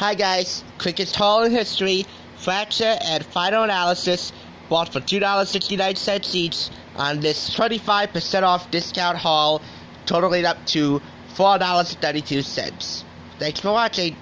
Hi guys, quickest haul in history, fracture and final analysis bought for $2.69 each on this 25% off discount haul totaling up to $4.32. Thanks for watching.